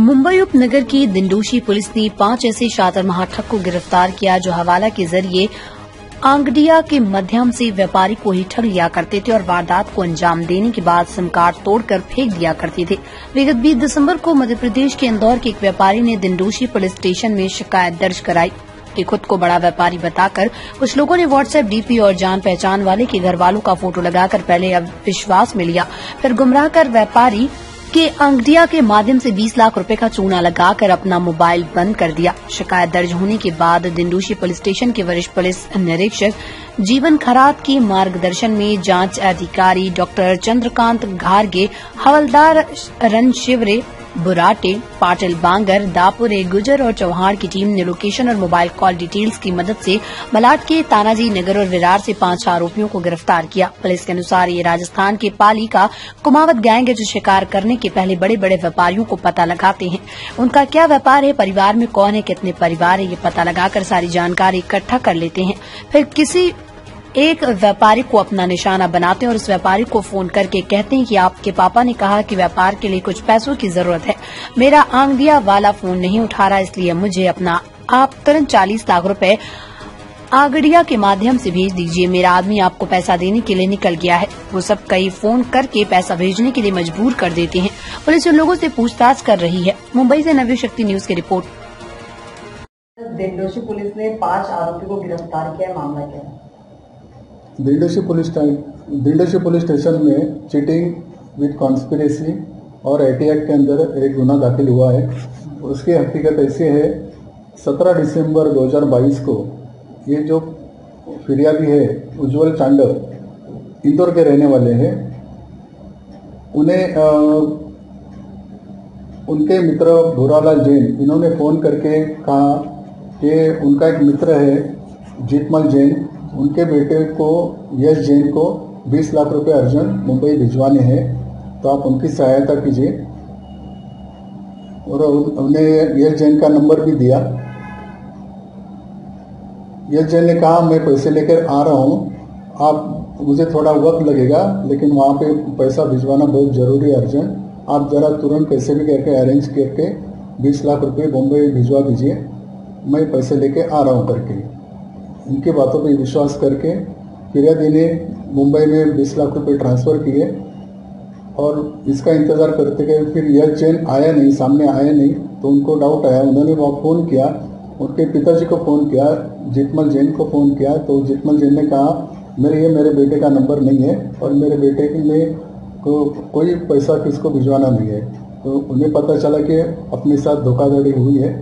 मुंबई उपनगर की दिंडोशी पुलिस ने पाँच ऐसे शातर महाठक को गिरफ़्तार किया, जो हवाला के ज़रिए आंगडिया के माध्यम से व्यापारी को ही ठग लिया करते थे और वारदात को अंजाम देने के बाद सिम कार्ड तोड़कर फेंक दिया करते थे। विगत बीस दिसंबर को मध्य प्रदेश के इंदौर के एक व्यापारी ने दिंडोशी पुलिस स्टेशन में शिकायत दर्ज कराई। कि खुद को बड़ा व्यापारी बताकर कुछ लोगों ने व्हाट्सएप, डीपी और जान पहचान वाले के घर वालों का फ़ोटो लगाकर पहले अब विश्वास में लिया, फिर गुमराह कर व्यापारी के अंगडिया के माध्यम से 20 लाख रुपए का चूना लगाकर अपना मोबाइल बंद कर दिया। शिकायत दर्ज होने के बाद दिंडूशी पुलिस स्टेशन के वरिष्ठ पुलिस निरीक्षक जीवन खरात के मार्गदर्शन में जाँच अधिकारी डॉक्टर चंद्रकांत घारगे, हवलदार रन शिवरे बुराटे, पाटिल बांगर, दापुरे, गुजर और चौहान की टीम ने लोकेशन और मोबाइल कॉल डिटेल्स की मदद से मलाट के तानाजी नगर और विरार से पाँच आरोपियों को गिरफ़्तार किया। पुलिस के अनुसार ये राजस्थान के पाली का कुमावत गैंग है जो शिकार करने के पहले बड़े बड़े व्यापारियों को पता लगाते हैं। उनका क्या व्यापार है, परिवार में कौन है, कितने परिवार है, ये पता लगाकर सारी जानकारी इकट्ठा कर लेते हैं। फिर किसी एक व्यापारी को अपना निशाना बनाते हैं और उस व्यापारी को फ़ोन करके कहते हैं कि आपके पापा ने कहा कि व्यापार के लिए कुछ पैसों की ज़रूरत है। मेरा आंगडिया वाला फ़ोन नहीं उठा रहा, इसलिए मुझे अपना आप तुरंत चालीस लाख रुपए आगडिया के माध्यम से भेज दीजिए। मेरा आदमी आपको पैसा देने के लिए निकल गया है। वो सब कई फ़ोन करके पैसा भेजने के लिए मजबूर कर देते हैं। पुलिस उन लोगों से पूछताछ कर रही है। मुंबई से नवी शक्ति न्यूज़ की रिपोर्ट। पुलिस ने पाँच आरोपी को गिरफ़्तार किया, मामला क्या Dindoshi police Dindoshi police station में चीटिंग विद कॉन्स्पिरेसी और आई एक्ट के अंदर एक गुना दाखिल हुआ है। उसकी हकीकत ऐसी है 17 दिसंबर 2022 को ये जो फिरियादी है उज्जवल चांडव इंदौर के रहने वाले हैं। उन्हें आ, उनके मित्र भूरालाल जैन इन्होंने फ़ोन करके कहा कि उनका एक मित्र है जीतमल जैन। उनके बेटे को, यश जैन को 20 लाख रुपए अर्जेंट मुंबई भिजवाने हैं। तो आप उनकी सहायता कीजिए। और उन्हें यश जैन का नंबर भी दिया। यश जैन ने कहा, मैं पैसे लेकर आ रहा हूँ। आप, मुझे थोड़ा वक्त लगेगा, लेकिन वहाँ पे पैसा भिजवाना बहुत ज़रूरी है अर्जेंट आप ज़रा तुरंत कैसे भी करके अरेंज करके 20 लाख रुपए मुंबई भिजवा दीजिए। मैं पैसे लेके आ रहा हूँ करके। उनकी बातों पर विश्वास करके फिरियादी ने मुंबई में बीस लाख रुपए ट्रांसफ़र किए और इसका इंतज़ार करते गए, फिर यह चैन आया नहीं, सामने आया नहीं तो उनको डाउट आया। उन्होंने वहाँ फ़ोन किया, उनके पिताजी को फ़ोन किया, जितमल जैन को फ़ोन किया तो जितमल जैन ने कहा, मेरे, ये मेरे बेटे का नंबर नहीं है और मेरे बेटे लिए को, कोई पैसा किसको भिजवाना नहीं है। तो उन्हें पता चला कि अपने साथ धोखाधड़ी हुई है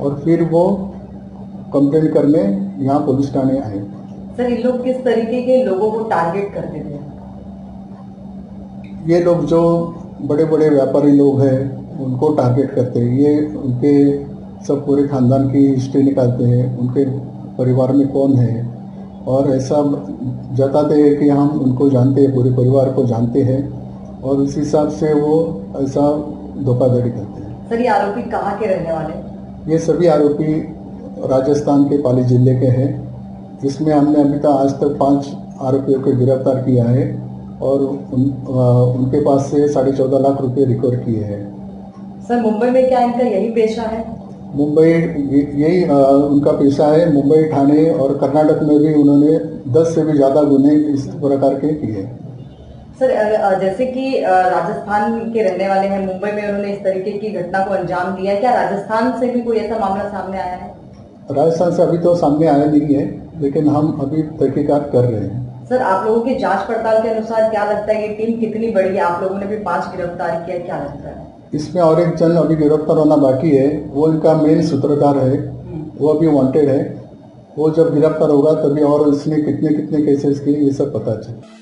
और फिर वो कंप्लेन करने यहाँ पुलिस थाने आए। सर ये लोग किस तरीके के लोगों को टारगेट करते थे? ये लोग जो बड़े बड़े व्यापारी लोग हैं उनको टारगेट करते हैं। ये उनके सब पूरे खानदान की हिस्ट्री निकालते हैं। उनके परिवार में कौन है? और ऐसा जताते हैं कि हम उनको जानते हैं पूरे परिवार को जानते हैं और उस हिसाब से वो ऐसा धोखाधड़ी करते हैं। सर ये आरोपी कहाँ के रहने वाले ये सभी आरोपी राजस्थान के पाली ज़िले के हैं जिसमें हमने अभी तक आज तक पाँच आरोपियों को गिरफ़्तार किया है और उन, आ, उनके पास से साढ़े चौदह लाख रुपए रिकवर किए हैं। सर मुंबई में क्या इनका यही पेशा है? मुंबई यही उनका पेशा है। मुंबई ठाणे और कर्नाटक में भी उन्होंने दस से भी ज़्यादा गुने इस प्रकार के किए। सर जैसे कि राजस्थान के रहने वाले हैं मुंबई में उन्होंने इस तरीके की घटना को अंजाम दिया क्या राजस्थान से भी कोई ऐसा मामला सामने आया है? राजस्थान से अभी तो सामने आया नहीं है लेकिन हम अभी तहकीकात कर रहे हैं। सर आप लोगों की जाँच पड़ताल के अनुसार क्या लगता है ये टीम कितनी बड़ी है? आप लोगों ने भी पाँच गिरफ़्तार किया क्या लगता है? इसमें और एक जन अभी गिरफ़्तार होना बाकी है। वो इनका मेन सूत्रधार है वो अभी वांटेड है। वो जब गिरफ़्तार होगा तभी और इसने कितने कितने केसेस किए ये सब पता चले।